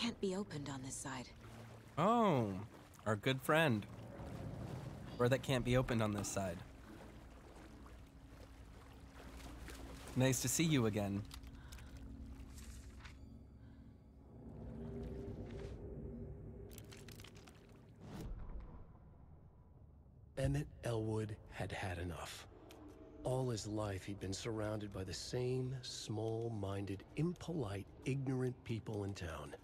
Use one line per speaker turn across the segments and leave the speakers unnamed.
can't be opened on this side.
Oh, our good friend. Or that can't be opened on this side. Nice to see you again.
Emmett Elwood had had enough. All his life, he'd been surrounded by the same small minded, impolite, ignorant people in town.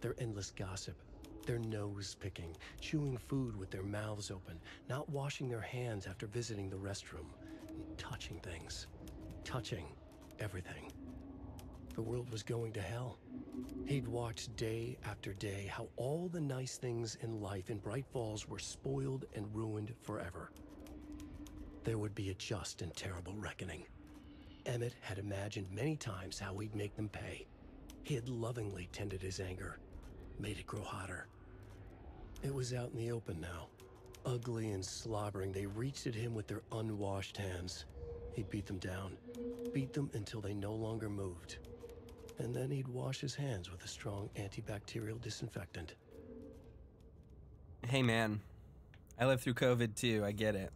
Their endless gossip, their nose picking, chewing food with their mouths open, not washing their hands after visiting the restroom, touching things, touching everything. The world was going to hell. He'd watched day after day how all the nice things in life in Bright Falls were spoiled and ruined forever. There would be a just and terrible reckoning. Emmett had imagined many times how he'd make them pay. He had lovingly tended his anger, made it grow hotter. It was out in the open now. Ugly and slobbering, they reached at him with their unwashed hands. He'd beat them down, beat them until they no longer moved. And then he'd wash his hands with a strong antibacterial disinfectant.
Hey man, I lived through COVID too. I get it.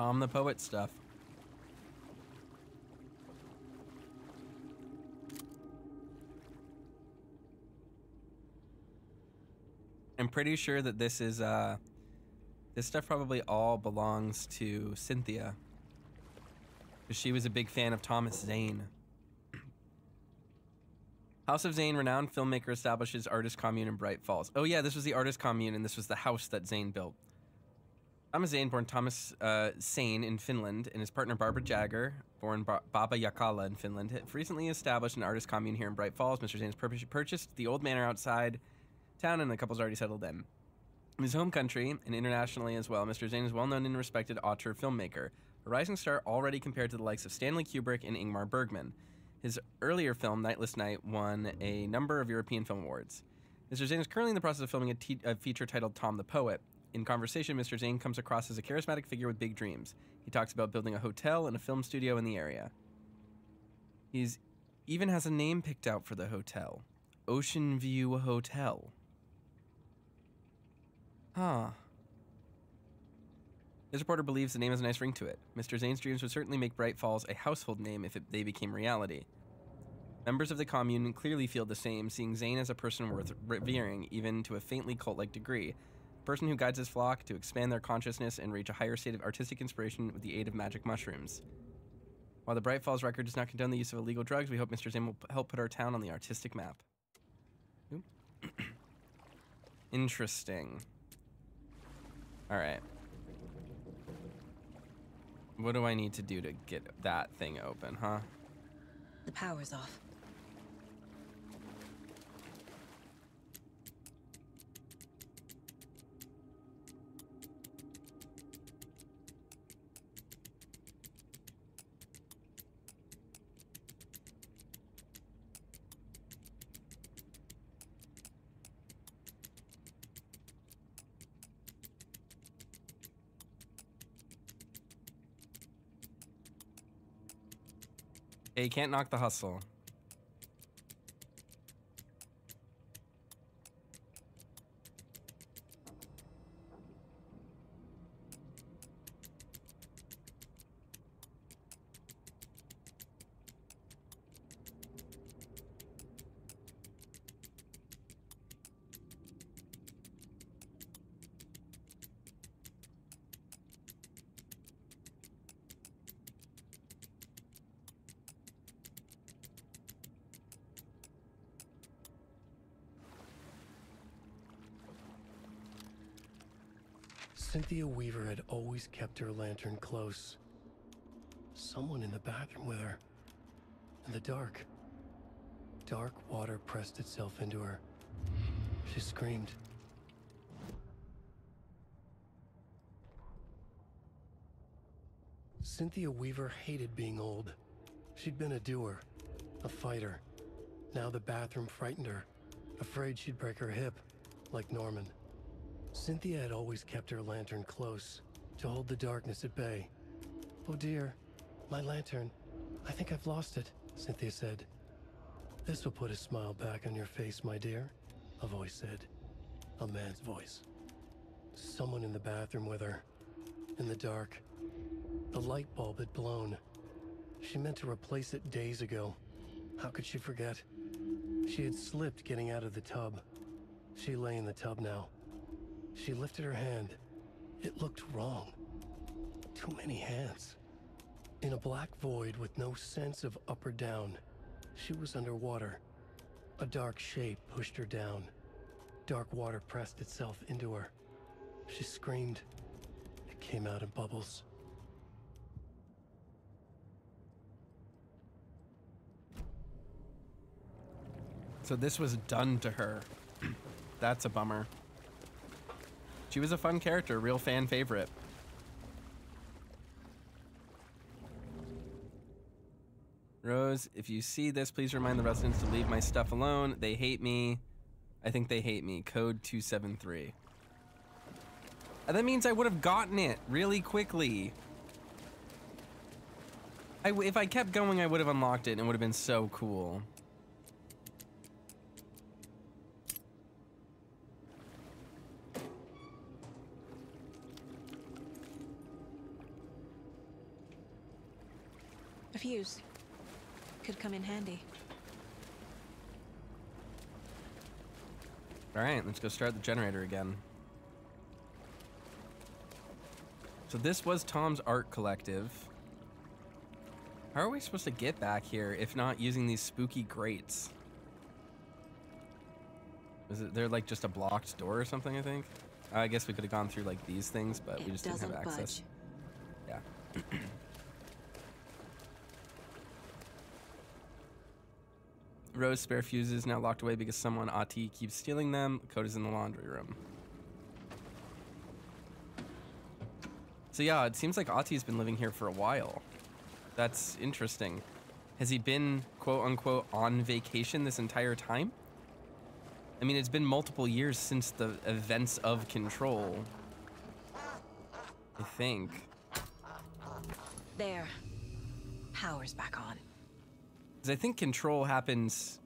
Tom the Poet stuff. I'm pretty sure that this is uh this stuff probably all belongs to Cynthia. Cuz she was a big fan of Thomas Zane. House of Zane, renowned filmmaker, establishes artist commune in Bright Falls. Oh yeah, this was the artist commune, and this was the house that Zane built. Thomas Zane, born Thomas uh, Sane in Finland, and his partner Barbara Jagger, born ba- Baba Yakala in Finland, have recently established an artist commune here in Bright Falls. Mr. Zane has pur- purchased the old manor outside town, and the couple's already settled in. In his home country and internationally as well, Mr. Zane is well known and respected auteur filmmaker, a rising star already compared to the likes of Stanley Kubrick and Ingmar Bergman. His earlier film, Nightless Night, won a number of European Film Awards. Mr. Zane is currently in the process of filming a, a feature titled Tom the Poet. In conversation, Mr. Zane comes across as a charismatic figure with big dreams. He talks about building a hotel and a film studio in the area. He's even has a name picked out for the hotel Ocean View Hotel. Huh. This reporter believes the name has a nice ring to it. Mr. Zane's dreams would certainly make Bright Falls a household name if it, they became reality. Members of the commune clearly feel the same, seeing Zane as a person worth revering, even to a faintly cult like degree. Person who guides his flock to expand their consciousness and reach a higher state of artistic inspiration with the aid of magic mushrooms. While the Bright Falls record does not condone the use of illegal drugs, we hope Mr. Zane will help put our town on the artistic map. Interesting. All right. What do I need to do to get that thing open, huh?
The power's off.
Hey, you can't knock the hustle.
Always kept her lantern close. Someone in the bathroom with her. In the dark. Dark water pressed itself into her. She screamed. Cynthia Weaver hated being old. She'd been a doer, a fighter. Now the bathroom frightened her, afraid she'd break her hip, like Norman. Cynthia had always kept her lantern close, to hold the darkness at bay. Oh dear, my lantern. I think I've lost it, Cynthia said. This will put a smile back on your face, my dear, a voice said. A man's voice. Someone in the bathroom with her. In the dark. The light bulb had blown. She meant to replace it days ago. How could she forget? She had slipped getting out of the tub. She lay in the tub now. She lifted her hand. It looked wrong. Too many hands. In a black void with no sense of up or down, she was underwater. A dark shape pushed her down. Dark water pressed itself into her. She screamed. It came out in bubbles.
So this was done to her. That's a bummer. She was a fun character, real fan favorite. Rose, if you see this, please remind the residents to leave my stuff alone. They hate me. I think they hate me. Code 273. And that means I would have gotten it really quickly. I if I kept going, I would have unlocked it and it would have been so cool.
Fuse. Could come in handy.
All right, let's go start the generator again. So this was Tom's art collective. How are we supposed to get back here if not using these spooky grates? Is it they're like just a blocked door or something? I think. I guess we could have gone through like these things, but we just didn't have access.
budge.
Yeah. Rose spare fuses now locked away because someone Ahti keeps stealing them. Code is in the laundry room. So yeah, it seems like Ahti's been living here for a while. That's interesting. Has he been quote unquote on vacation this entire time? I mean, it's been multiple years since the events of Control. I think.
There. Power's back on.
I think Control happens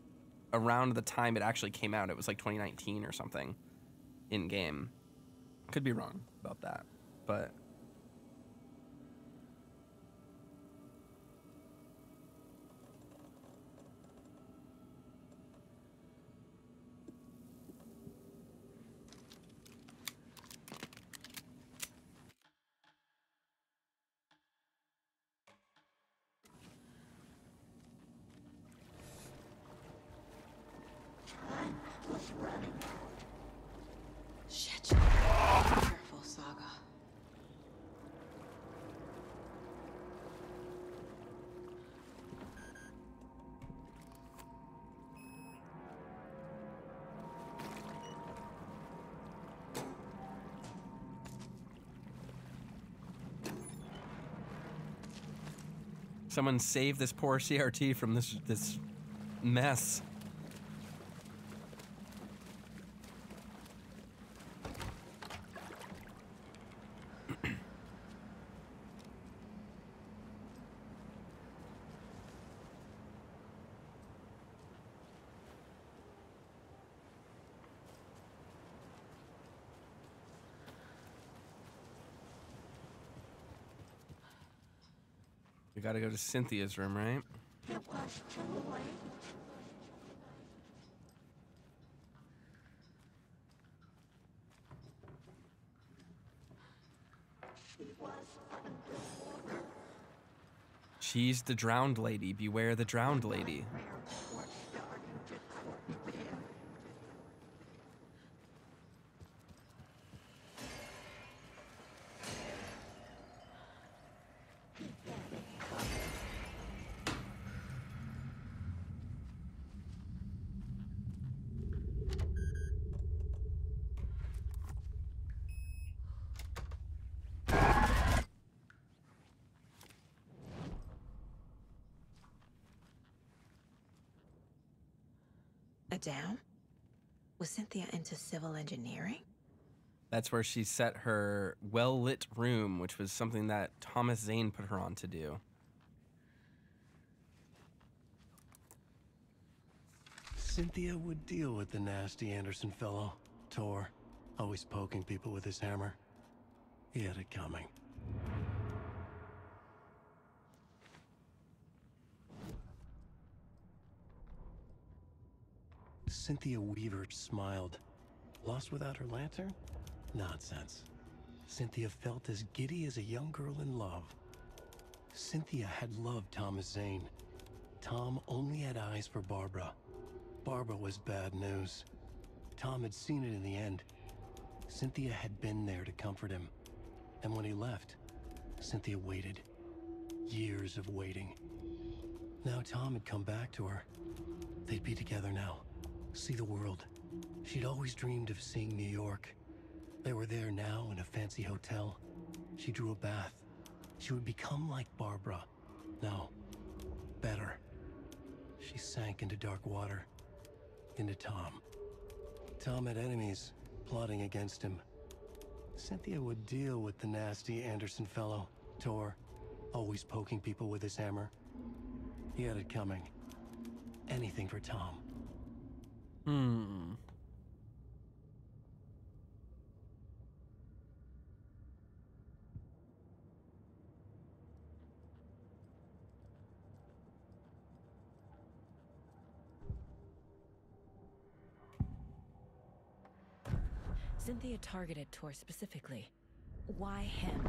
around the time it actually came out. It was like 2019 or something in game. Could be wrong about that, but someone save this poor CRT from this this mess. Gotta go to Cynthia's room, right? She's the drowned lady. Beware the drowned lady.
Into civil engineering?
That's where she set her well lit room, which was something that Thomas Zane put her on to do.
Cynthia would deal with the nasty Anderson fellow, Tor, always poking people with his hammer. He had it coming. Cynthia Weaver smiled. Lost without her lantern? Nonsense. Cynthia felt as giddy as a young girl in love. Cynthia had loved Thomas Zane. Tom only had eyes for Barbara. Barbara was bad news. Tom had seen it in the end. Cynthia had been there to comfort him. And when he left, Cynthia waited. Years of waiting. Now Tom had come back to her. They'd be together now. See the world. She'd always dreamed of seeing New York. They were there now in a fancy hotel. She drew a bath. She would become like Barbara. No, better. She sank into dark water. Into Tom. Tom had enemies plotting against him. Cynthia would deal with the nasty Anderson fellow, Tor, always poking people with his hammer. He had it coming. Anything for Tom.
Hmm.
Cynthia targeted Tor specifically. Why him?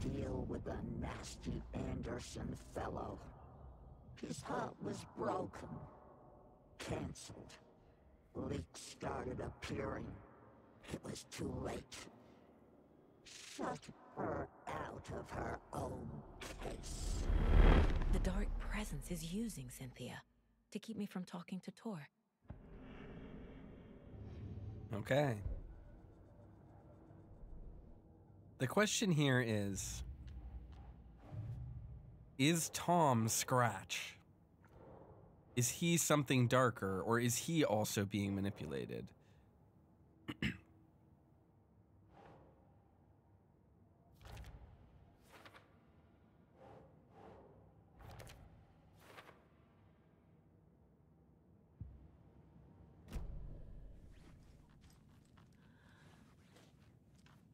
Deal with the nasty Anderson fellow. His heart was broken. Cancelled. Leaks started appearing. It was too late. Shut her out of her own case.
The Dark Presence is using Cynthia to keep me from talking to Tor.
Okay. The question here is Is Tom Scratch? Is he something darker, or is he also being manipulated?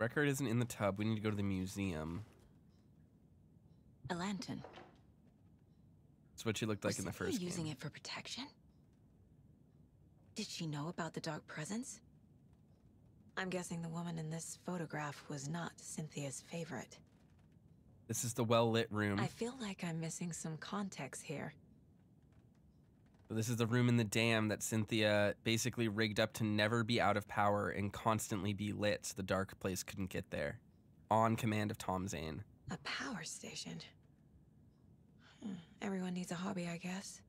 Record isn't in the tub. We need to go to the museum.
A lantern.
That's what she looked like
Was
in the
Cynthia
first
using
game.
it for protection? Did she know about the Dark Presence? I'm guessing the woman in this photograph was not Cynthia's favorite.
This is the well lit room.
I feel like I'm missing some context here.
This is the room in the dam that Cynthia basically rigged up to never be out of power and constantly be lit so the dark place couldn't get there. On command of Tom Zane.
A power station. Hmm, Everyone needs a hobby, I guess.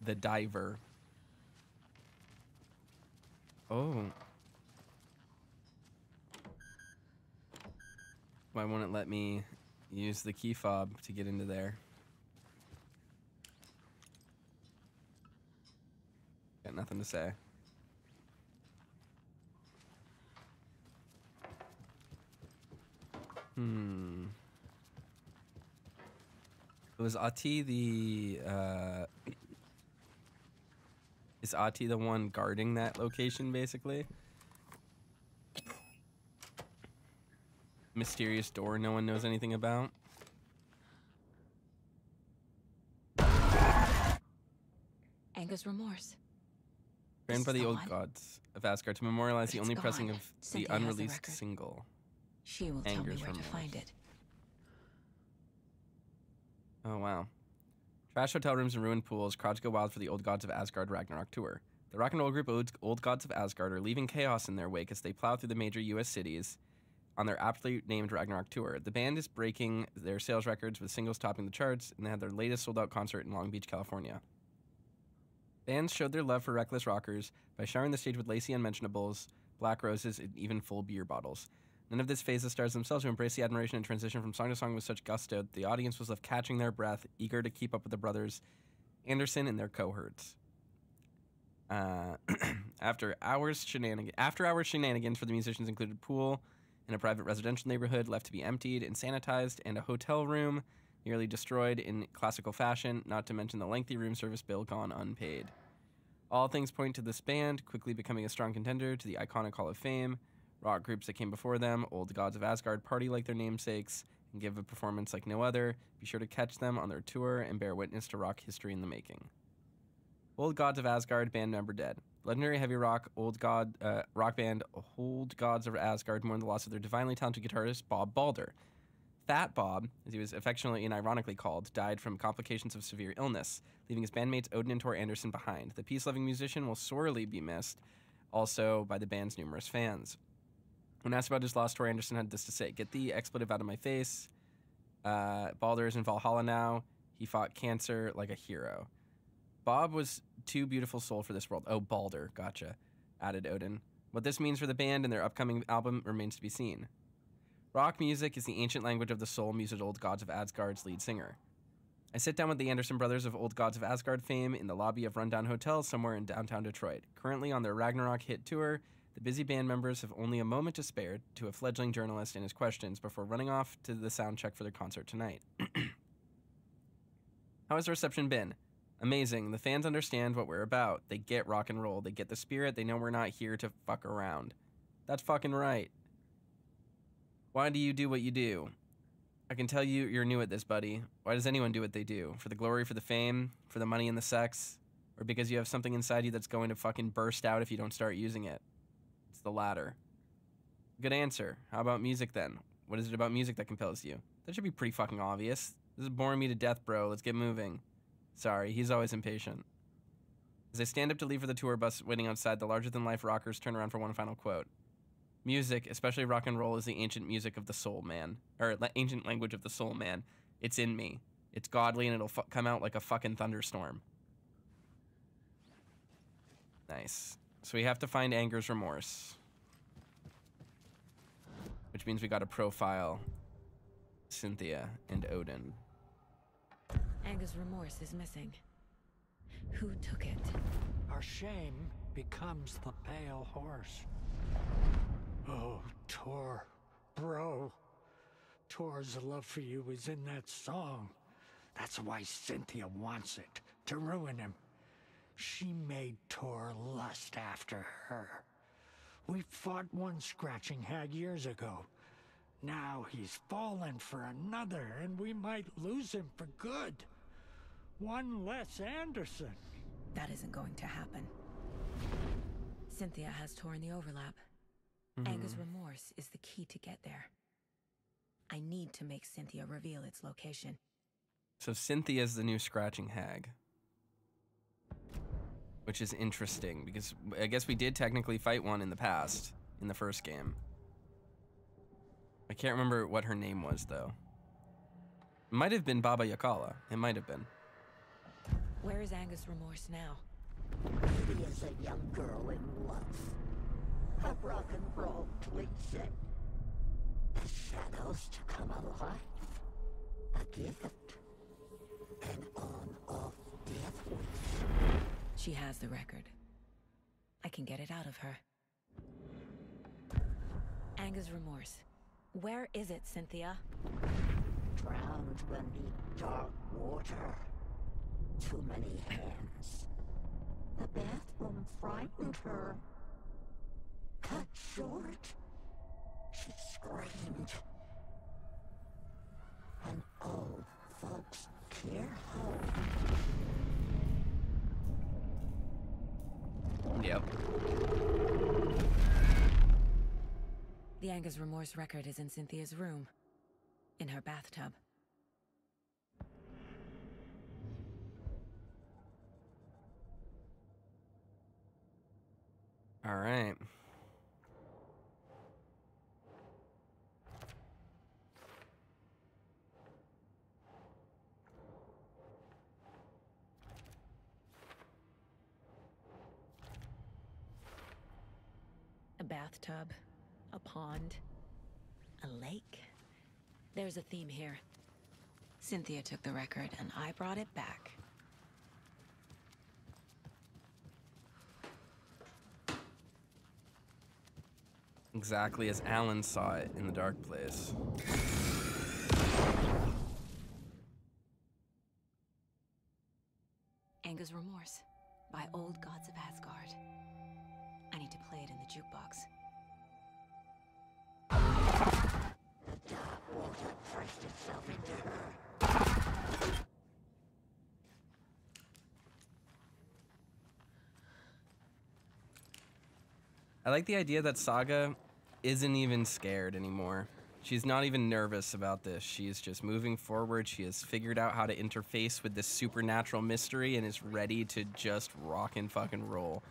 The diver. Oh. Why won't it let me use the key fob to get into there? Got nothing to say. Hmm. It Was Ahti the uh is Ahti the one guarding that location basically? Mysterious door no one knows anything about?
Anger's remorse.
Framed by the
the
old
one?
gods of Asgard to memorialize
But
the only pressing of the
Cynthia the
unreleased
record.
single.
She will tell me
Anger's
where to find it.
Oh wow. Trash hotel rooms and ruined pools, crowds go wild for the Old Gods of Asgard Ragnarok tour. The rock and roll group Old, Gods of Asgard are leaving chaos in their wake as they plow through the major U.S. cities on their aptly named Ragnarok tour. The band is breaking their sales records with singles topping the charts, and they had their latest sold out concert in Long Beach, California. Fans showed their love for Reckless Rockers by showering the stage with lacy unmentionables, black roses, and even full beer bottles. None of this phased the stars themselves, who embraced the admiration and transition from song to song with such gusto the audience was left catching their breath, eager to keep up with the brothers Anderson and their cohorts. Uh, after hours shenanigans, after hours shenanigans for the musicians included pool in a private residential neighborhood left to be emptied and sanitized, and a hotel room nearly destroyed in classical fashion. Not to mention the lengthy room service bill gone unpaid. All things point to this band quickly becoming a strong contender to the iconic Hall of Fame. Rock groups that came before them, Old Gods of Asgard, party like their namesakes and give a performance like no other. Be sure to catch them on their tour and bear witness to rock history in the making. Old Gods of Asgard band member dead. Legendary heavy rock old god uh, rock band Old Gods of Asgard mourned the loss of their divinely talented guitarist Bob Balder. Fat Bob, as he was affectionately and ironically called, died from complications of severe illness, leaving his bandmates Odin and Tor Anderson behind. The peace-loving musician will sorely be missed, also by the band's numerous fans. When asked about his loss, Tor Anderson had this to say: "Get the expletive out of my face. Uh, Balder is in Valhalla now. He fought cancer like a hero." Bob was too beautiful soul for this world. Oh, Balder, gotcha, added Odin. What this means for the band and their upcoming album remains to be seen. Rock music is the ancient language of the soul, mused Old Gods of Asgard's lead singer. I sit down with the Anderson brothers of Old Gods of Asgard fame in the lobby of Rundown Hotel somewhere in downtown Detroit. Currently on their Ragnarok hit tour, the busy band members have only a moment to spare to a fledgling journalist and his questions before running off to the sound check for their concert tonight. How has the reception been? Amazing. The fans understand what we're about. They get rock and roll. They get the spirit. They know we're not here to fuck around. That's fucking right. Why do you do what you do? I can tell you you're new at this, buddy. Why does anyone do what they do? For the glory, for the fame, for the money and the sex? Or because you have something inside you that's going to fucking burst out if you don't start using it? It's the latter. Good answer. How about music then? What is it about music that compels you? That should be pretty fucking obvious. This is boring me to death, bro. Let's get moving. Sorry, he's always impatient. As I stand up to leave for the tour bus waiting outside, the larger than life rockers turn around for one final quote. Music, especially rock and roll, is the ancient music of the soul, man. Or ancient language of the soul, man. It's in me. It's godly and it'll fu- come out like a fucking thunderstorm. Nice. So we have to find Anger's Remorse. Which means we gotta profile Cynthia and Odin.
Anger's remorse is missing. Who took it?
Our shame becomes the pale horse. Oh, Tor, bro. Tor's love for you is in that song. That's why Cynthia wants it, to ruin him. She made Tor lust after her. We fought one scratching hag years ago. Now he's fallen for another, and we might lose him for good. One less Anderson.
That isn't going to happen. Cynthia has torn the overlap. Mm-hmm. Anger's remorse is the key to get there. I need to make Cynthia reveal its location.
So Cynthia's the new scratching hag. Which is interesting because I guess we did technically fight one in the past in the first game. I can't remember what her name was though. It might have been Baba Yakala. It might have been.
Where is Anger's remorse now?
Maybe as a young girl in love. A rock and roll pleasing. The shadows to come alive. A gift. An on-off death wish.
She has the record. I can get it out of her. Anger's remorse. Where is it, Cynthia?
Drowned beneath dark water. Too many hands. The bathroom frightened her. Cut short. She screamed.
The remorse record is in Cynthia's room. In her bathtub.
All right.
A bathtub, a pond, a lake. There's a theme here. Cynthia took the record, and I brought it back.
Exactly as Alan saw it in the dark place.
Anger's Remorse by Old Gods of Asgard. I need to play it in the jukebox.
I like the idea that Saga isn't even scared anymore. She's not even nervous about this. She is just moving forward. She has figured out how to interface with this supernatural mystery and is ready to just rock and fucking roll.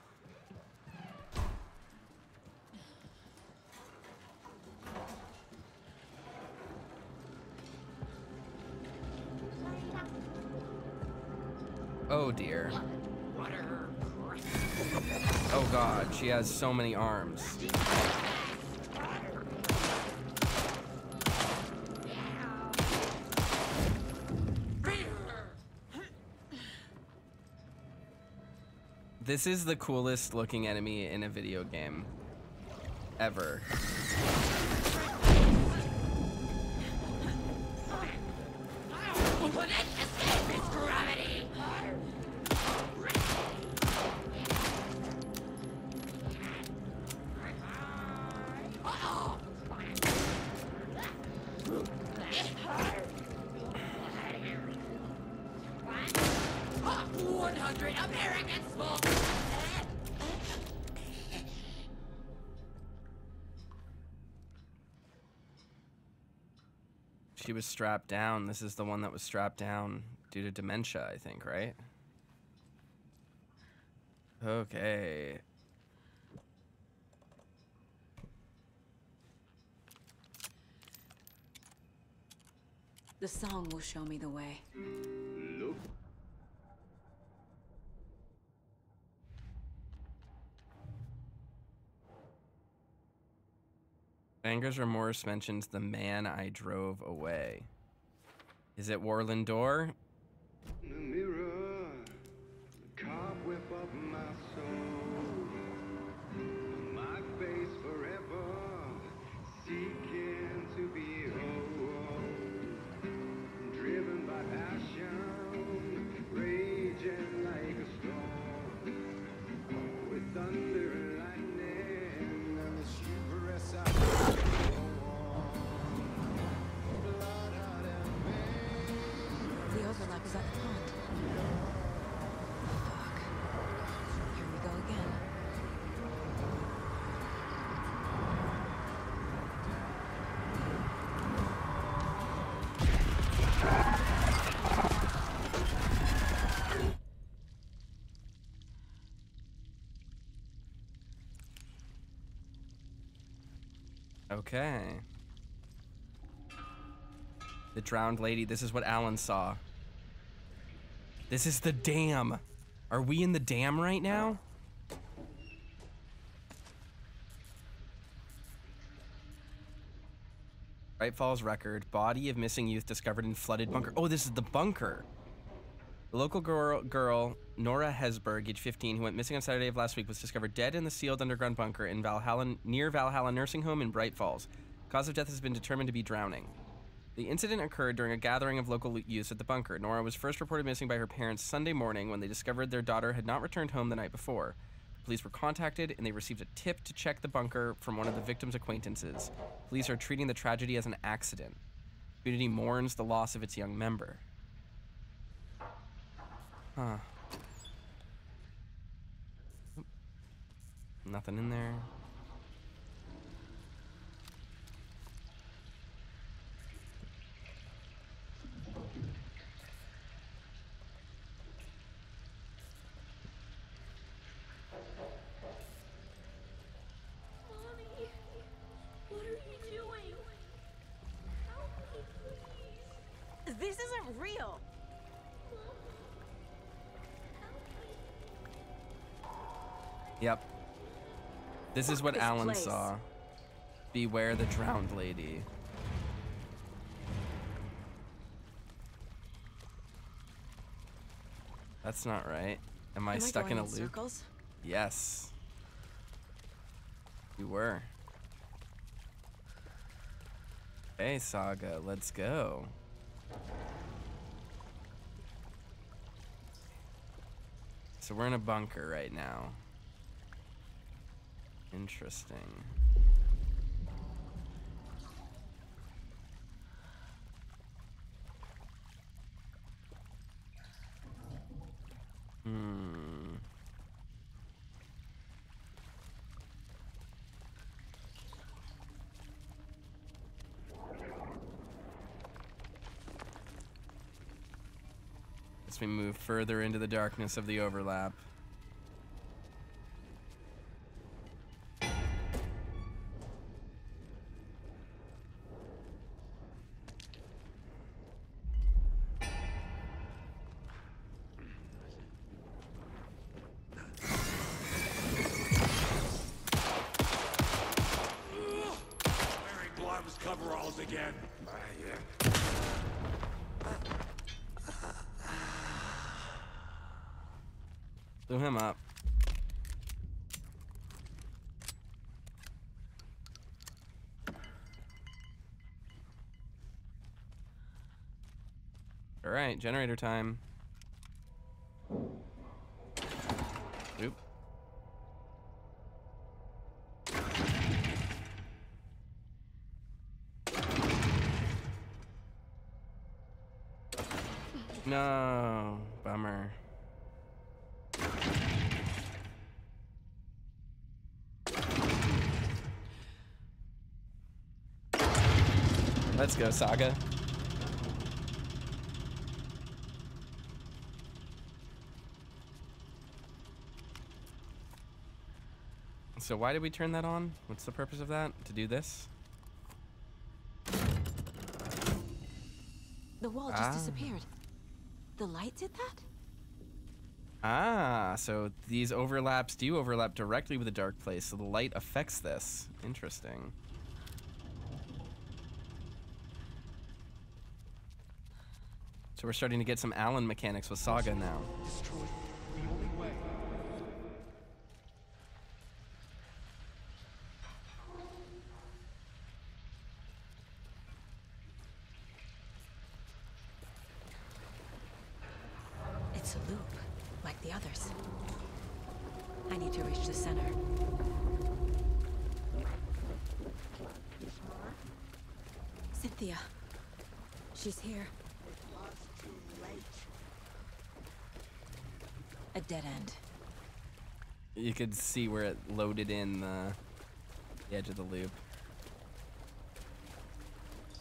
Has so many arms. This is the coolest looking enemy in a video game ever. She was strapped down. This is the one that was strapped down due to dementia, I think, right? Okay.
The song will show me the way.
Anger's Remorse mentions the man I drove away. Is it Warlin Door? Okay. The drowned lady. This is what Alan saw. This is the dam. Are we in the dam right now? Bright Falls record. Body of missing youth discovered in flooded bunker. Oh, this is the bunker. The local girl, girl Nora Hesberg, age 15, who went missing on Saturday of last week, was discovered dead in the sealed underground bunker in Valhalla, near Valhalla Nursing Home in Bright Falls. Cause of death has been determined to be drowning. The incident occurred during a gathering of local youths at the bunker. Nora was first reported missing by her parents Sunday morning when they discovered their daughter had not returned home the night before. Police were contacted and they received a tip to check the bunker from one of the victim's acquaintances. Police are treating the tragedy as an accident. Community mourns the loss of its young member. Huh. Nothing in there. Yep. This is what
this
Alan
place.
saw. Beware the drowned lady. That's not right. Am I
Am
stuck
going
in a loop?
circles?
Yes. You were. Hey, Saga, let's go. So we're in a bunker right now. Interesting. Hmm. As we move further into the darkness of the overlap.
Coveralls again.
Blew him up. All right, generator time. No, bummer. Let's go, Saga. So why did we turn that on? What's the purpose of that? To do this?
The wall just
Ah.
disappeared. The light did that?
Ah, so these overlaps do overlap directly with the dark place, so the light affects this. Interesting. So we're starting to get some Alan mechanics with Saga now.
Destroy the only way.
It's a loop, like the others. I need to reach the center. Cynthia. She's here.
Was too late.
A dead end.
You could see where it loaded in the, the edge of the loop.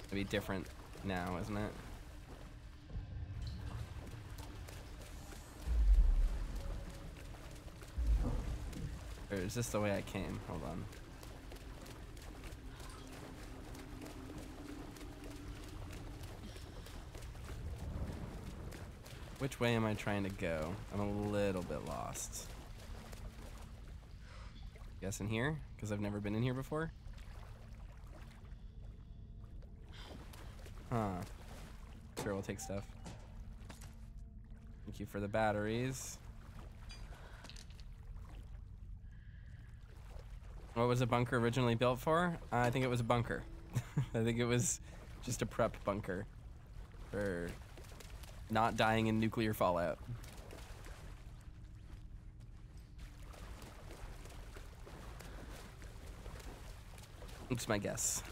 It'd be different now, isn't it? Or is this the way I came? Hold on. Which way am I trying to go? I'm a little bit lost. Guess in here? Because I've never been in here before? Huh. Sure, we'll take stuff. Thank you for the batteries. What was a bunker originally built for? Uh, I think it was a bunker. I think it was just a prep bunker for not dying in nuclear fallout. It's my guess.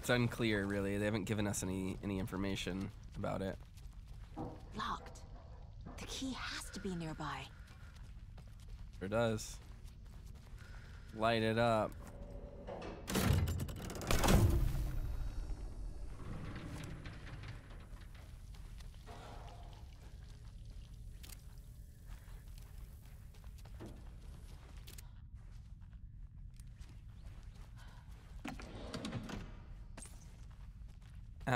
It's unclear, really. They haven't given us any any information about it.
Locked. The key has to be nearby.
Sure does. Light it up.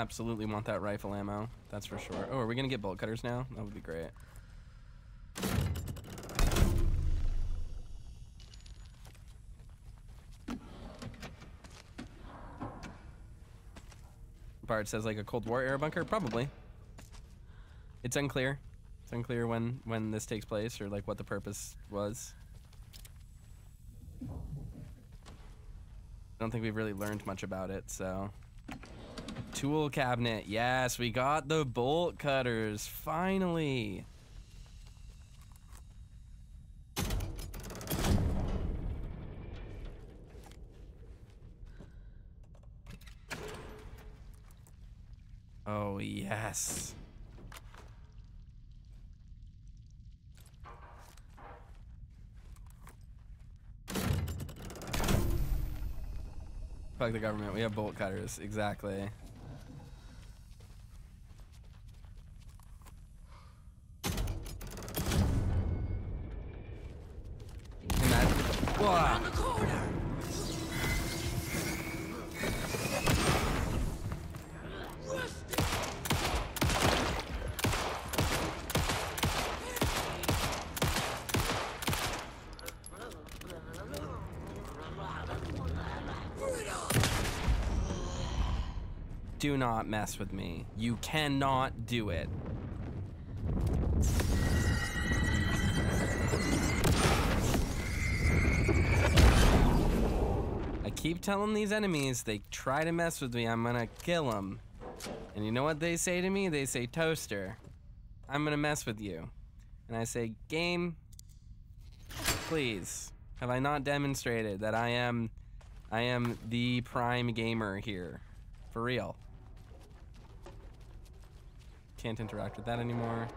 Absolutely want that rifle ammo. That's for sure. Oh, are we gonna get bolt cutters now? That would be great. Bard says like a Cold War era bunker? Probably. It's unclear. It's unclear when when this takes place or like what the purpose was. I don't think we've really learned much about it, so. Tool cabinet. Yes, we got the bolt cutters. Finally. Oh, yes. Fuck the government. We have bolt cutters. Exactly. Not mess with me. You cannot do it. I keep telling these enemies they try to mess with me, I'm gonna kill them. And you know what they say to me? They say, Toaster, I'm gonna mess with you. And I say, Game, please. Have I not demonstrated that I am I am the prime gamer here? For real. Can't interact with that anymore.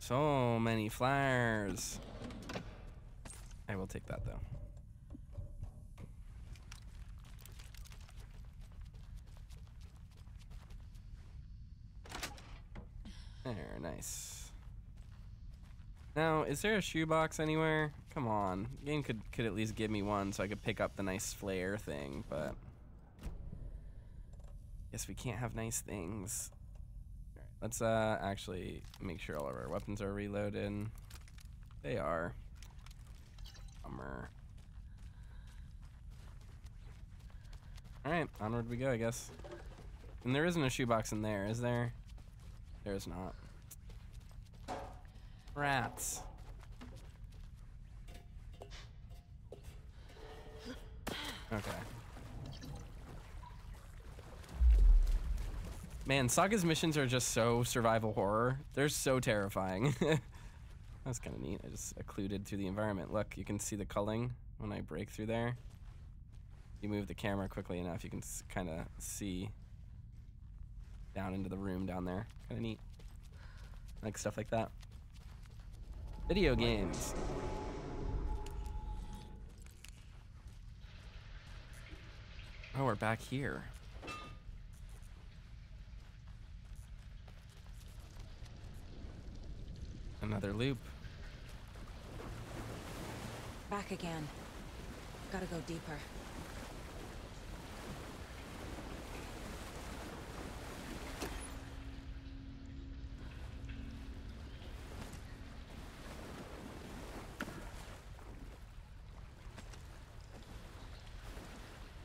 so many flyers. I will take that though. There, nice. Now, is there a shoebox anywhere? Come on. Game could could at least give me one so I could pick up the nice flare thing, but guess we can't have nice things. Alright, let's uh actually make sure all of our weapons are reloaded. They are. Bummer. Alright, onward we go, I guess. And there isn't a shoebox in there, is there? There's not. Rats. Okay. Man, Saga's missions are just so survival horror. They're so terrifying. That's kind of neat. I just occluded through the environment. Look, you can see the culling when I break through there. You move the camera quickly enough, you can kind of see down into the room down there. Kind of neat. Like stuff like that. Video games. Oh, we're back here. Another loop.
Back again. Gotta go deeper.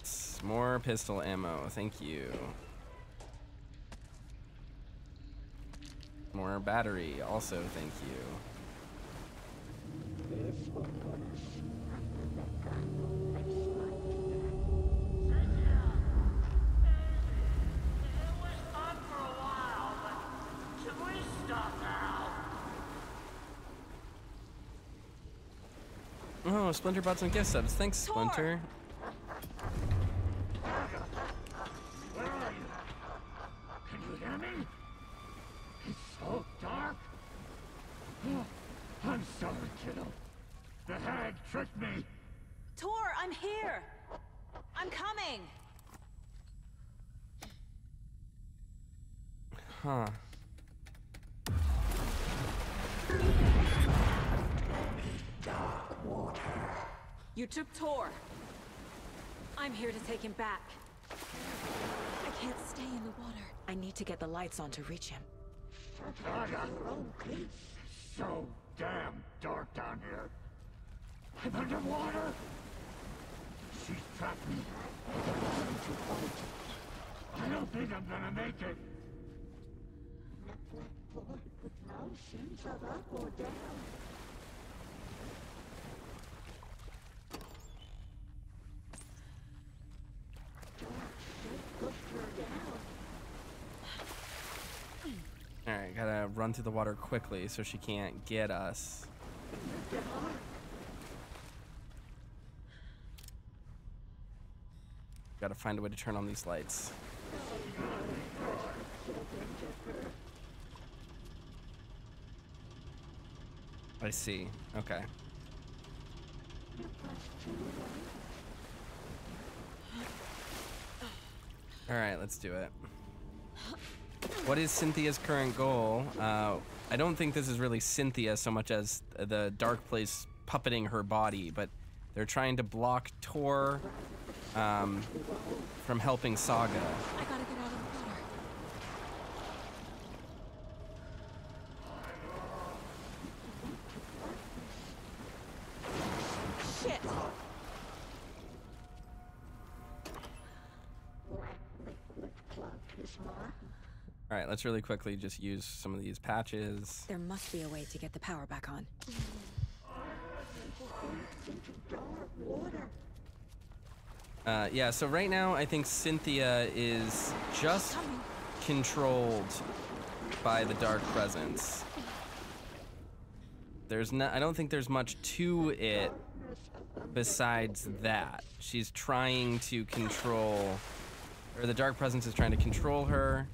S- More pistol ammo. Thank you. More battery. Also, thank you. Oh, Splinter bought some gift subs. Thanks, Splinter.
Sorry, kiddo. The hag tricked me!
Tor, I'm here! I'm coming!
Huh. Dark water.
You took Tor. I'm here to take him back. I can't stay in the water.
I need to get the lights on to reach him.
So damn dark down here. I'm underwater. She's trapped me. I don't think I'm gonna make it.
with no sense of up or down.
All right, gotta run through the water quickly so she can't get us. Gotta find a way to turn on these lights. I see. Okay. All right, let's do it. What is Cynthia's current goal? Uh, I don't think this is really Cynthia so much as the Dark Place puppeting her body, but they're trying to block Tor um, from helping Saga. Let's really quickly just use some of these patches.
There must be a way to get the power back on.
Uh, yeah, so right now I think Cynthia is just controlled by the dark presence. There's not I don't think there's much to it besides that. She's trying to control or the dark presence is trying to control her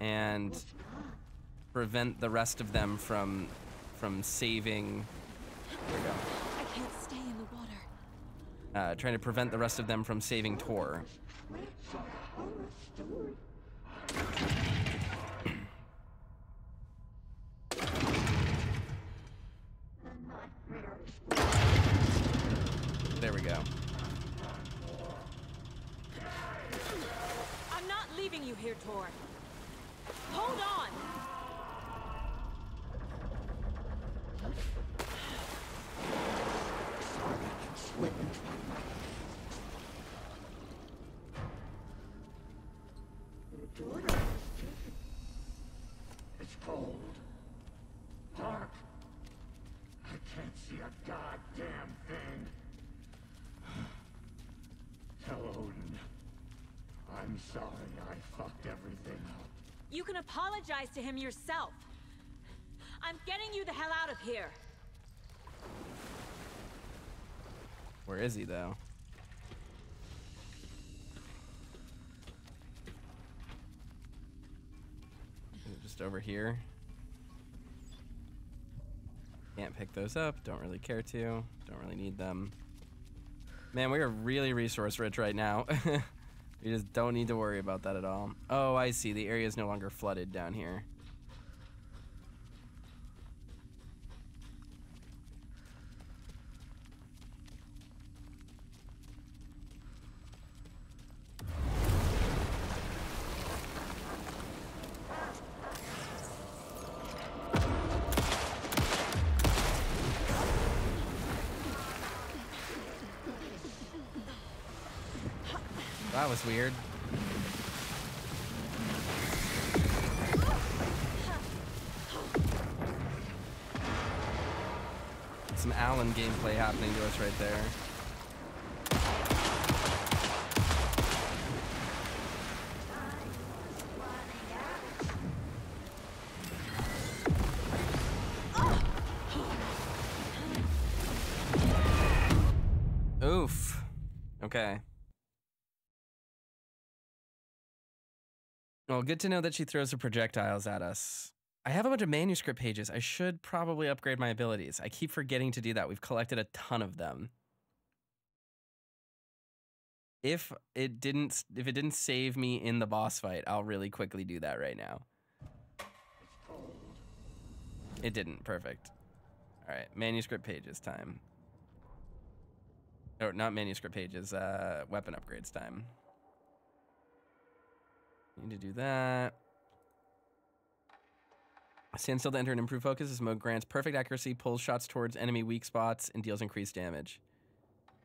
and prevent the rest of them from from saving there we go
I can't stay in the water.
uh, trying to prevent the rest of them from saving Tor. There we go.
I'm not leaving you here, Tor. Hold on!
It's cold. Dark. I can't see a goddamn thing. Tell Odin. I'm sorry I fucked everything.
You can apologize to him yourself. I'm getting you the hell out of here.
Where is he though? Just over here. Can't pick those up. Don't really care to. Don't really need them. Man, we are really resource rich right now. we just don't need to worry about that at all. Oh, I see. The area is no longer flooded down here. That was weird. Some Alan gameplay happening to us right there. Well, good to know that she throws the projectiles at us. I have a bunch of manuscript pages. I should probably upgrade my abilities. I keep forgetting to do that. We've collected a ton of them. If it didn't if it didn't save me in the boss fight, I'll really quickly do that right now. It didn't. Perfect. All right, manuscript pages time. Oh, not manuscript pages. Uh, weapon upgrades time. Need to do that. Stand still to enter and improve focus. This mode grants perfect accuracy, pulls shots towards enemy weak spots, and deals increased damage.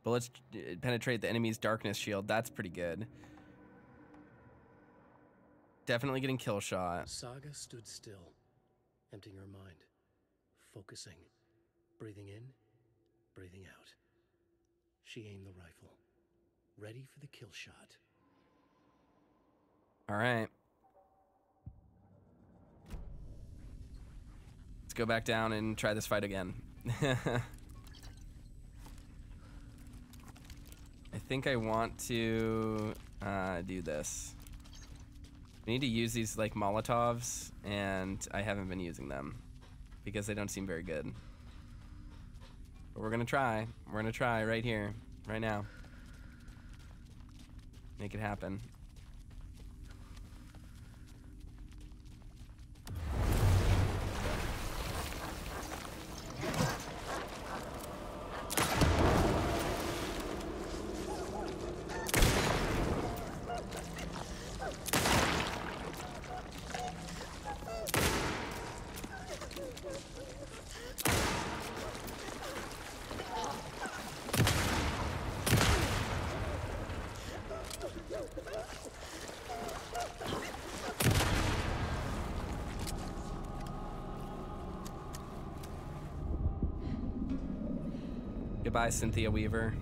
Bullets penetrate the enemy's darkness shield. That's pretty good. Definitely getting kill shot.
Saga stood still, emptying her mind, focusing, breathing in, breathing out. She aimed the rifle, ready for the kill shot.
All right. Let's go back down and try this fight again. I think I want to uh, do this. We need to use these like Molotovs, and I haven't been using them because they don't seem very good. But we're gonna try. We're gonna try right here, right now. Make it happen. Goodbye, Cynthia Weaver.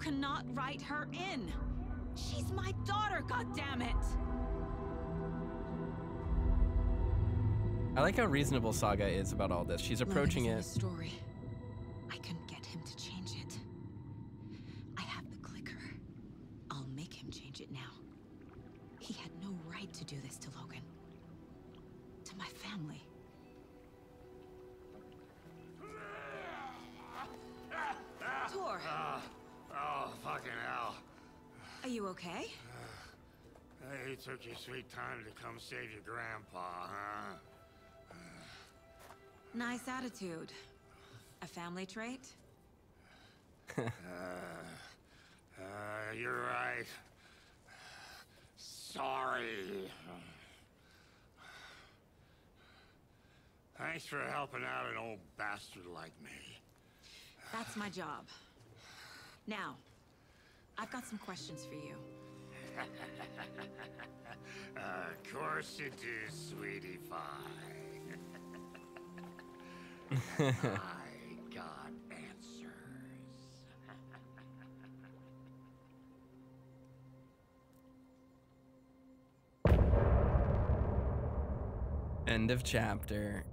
Cannot write her in. She's my daughter, goddammit!
I like how reasonable Saga is about all this. She's approaching it.
story.
Sweet time to come save your grandpa, huh?
Nice attitude. A family trait?
Uh, you're right. Sorry. Thanks for helping out an old bastard like me.
That's my job. Now, I've got some questions for you.
of course you do, sweetie pie. I got answers.
End of chapter.